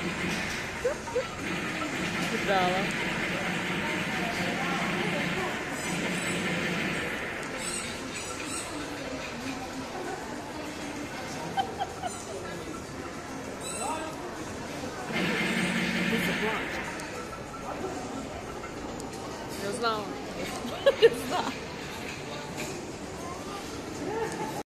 Que não. Não.